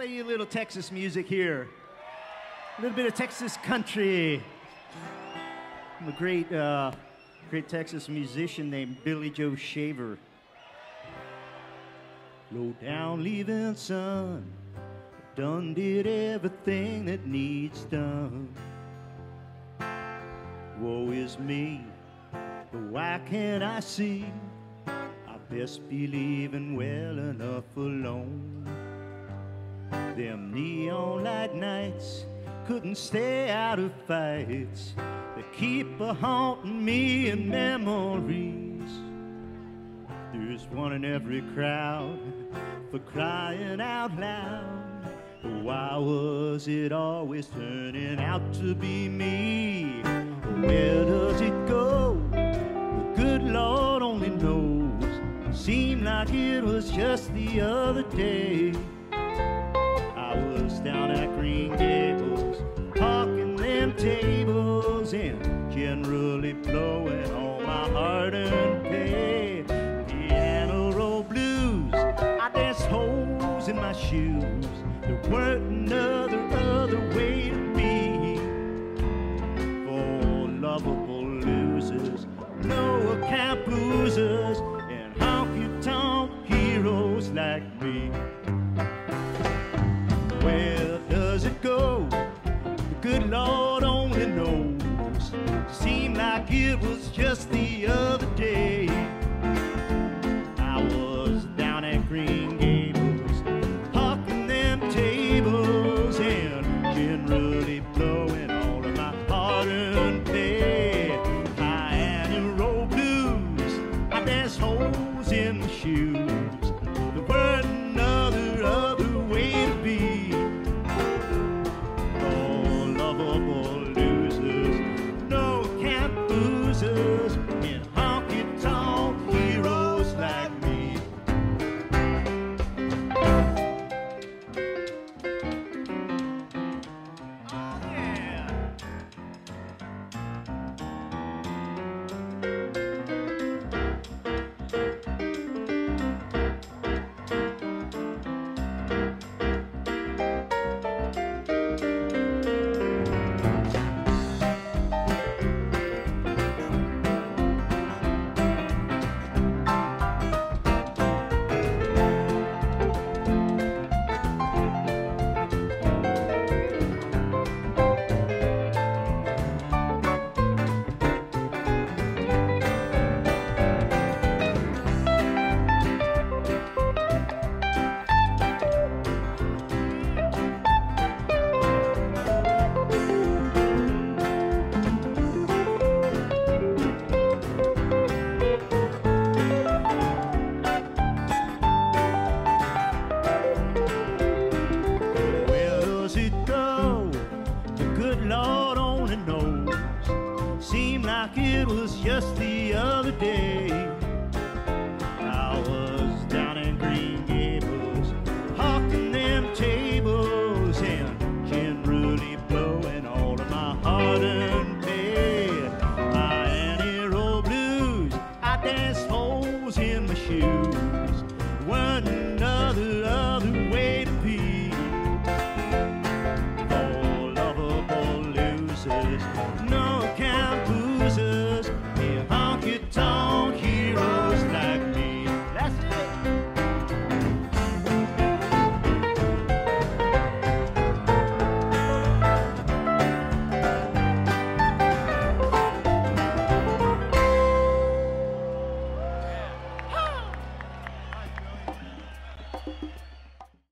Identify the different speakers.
Speaker 1: play you a little Texas music here. A little bit of Texas country. I'm a great, uh, great Texas musician named Billy Joe Shaver. Low down leaving son, done did everything that needs done. Woe is me, but why can't I see? I best be leaving well enough alone. Them neon light nights couldn't stay out of fights. They keep a haunting me in memories. There's one in every crowd for crying out loud. Why was it always turning out to be me? Where does it go? The good Lord only knows. Seemed like it was just the other day. Down at Green Gables, talking them tables and generally blowing all my hard-earned pay. Piano roll blues, I danced holes in my shoes. There weren't another other way to be for lovable losers, no account boozers, and honky tonk heroes like me. Like it was just the boozers, Knows. Seemed like it was just the other day.